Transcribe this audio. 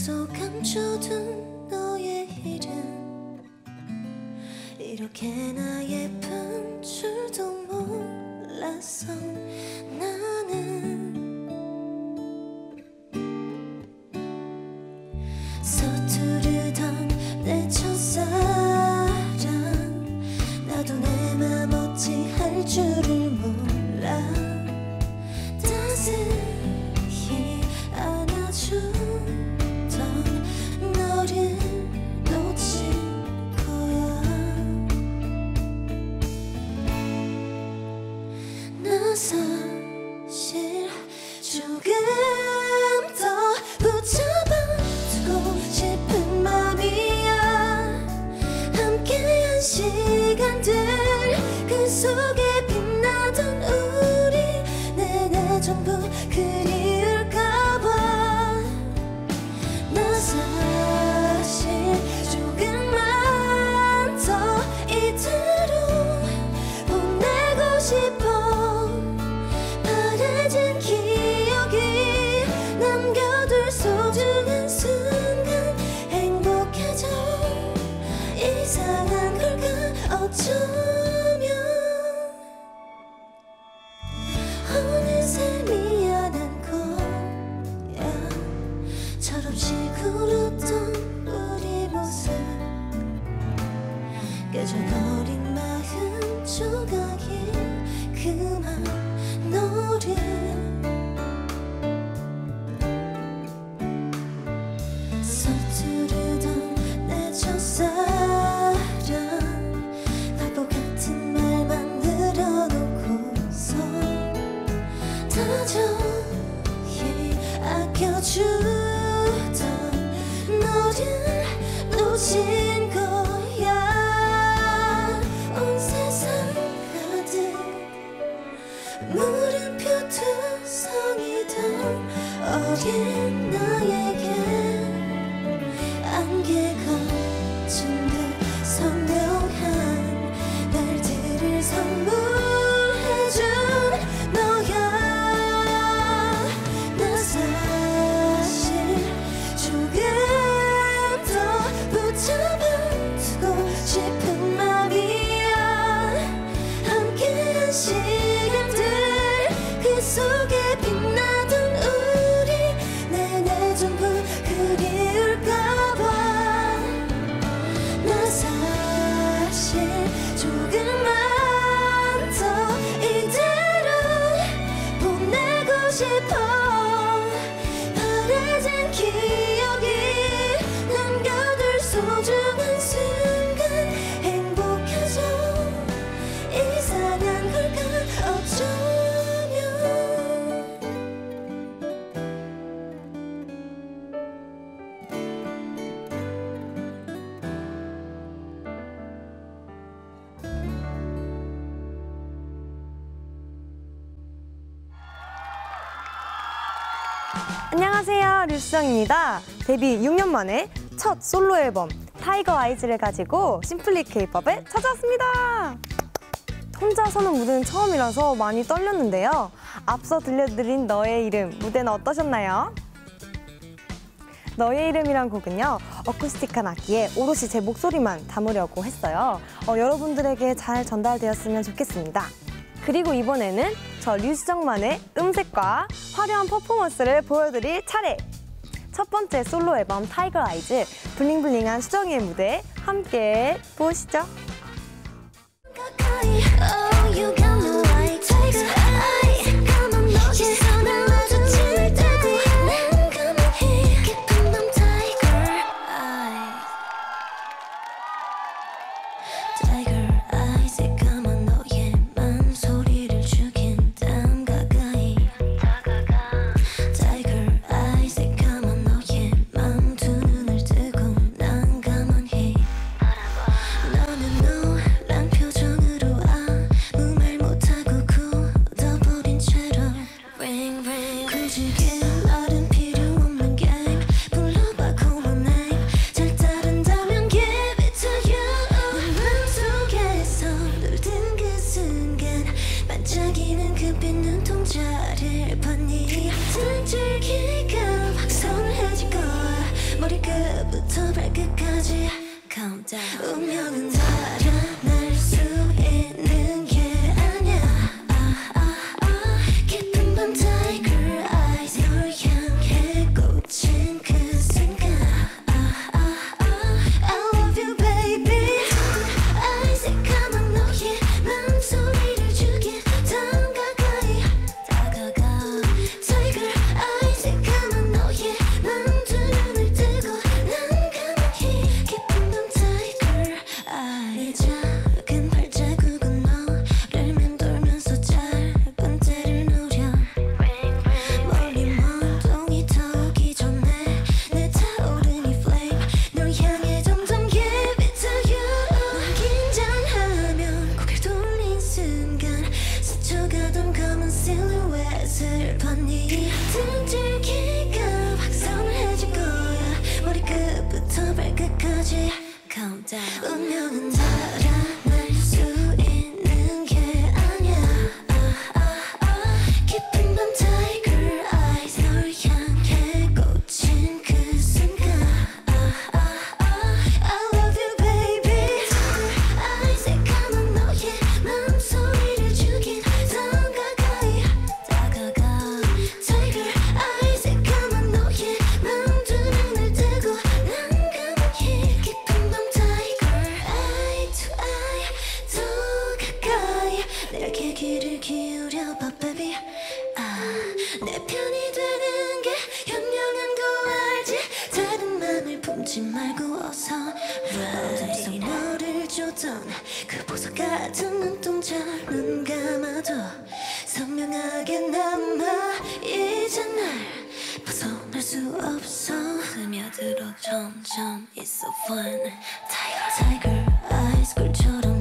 속 감춰둔 너의 이름. 이렇게 나 예쁜 줄도 몰랐어 속에 빛나던 우리 내내 전부 그리울까봐. 나 사실 조금만 더 이대로 보내고 싶어. 바래진 기억이 남겨둘 소중한 순간 행복해져. 이상한 걸까? 어쩌 깨져버린 마음 조각이 그만 너를 어 보내고 안녕하세요 류수정입니다. 데뷔 6년 만에 첫 솔로 앨범 Tiger Eyes를 가지고 Simply K-Pop에 찾아왔습니다. 혼자 서는 무대는 처음이라서 많이 떨렸는데요. 앞서 들려드린 너의 이름 무대는 어떠셨나요? 너의 이름이란 곡은요 어쿠스틱한 악기에 오롯이 제 목소리만 담으려고 했어요. 어, 여러분들에게 잘 전달되었으면 좋겠습니다 그리고 이번에는 저 류수정만의 음색과 화려한 퍼포먼스를 보여드릴 차례. 첫 번째 솔로 앨범 Tiger Eyes bling bling한 수정이의 무대 함께 보시죠 남자를 봤니? 등짝에 운명은 기울여 봐 baby. 아내 편이 되는 게 현명한 거 알지? 다른 맘을 품지 말고 어서 어둠 속 너를 줬던 그 보석 같은 눈동자 눈 감아도 선명하게 남아 이제 날 벗어날 수 없어. 스며들어 점점 It's so fun Tiger Tiger 꿀처럼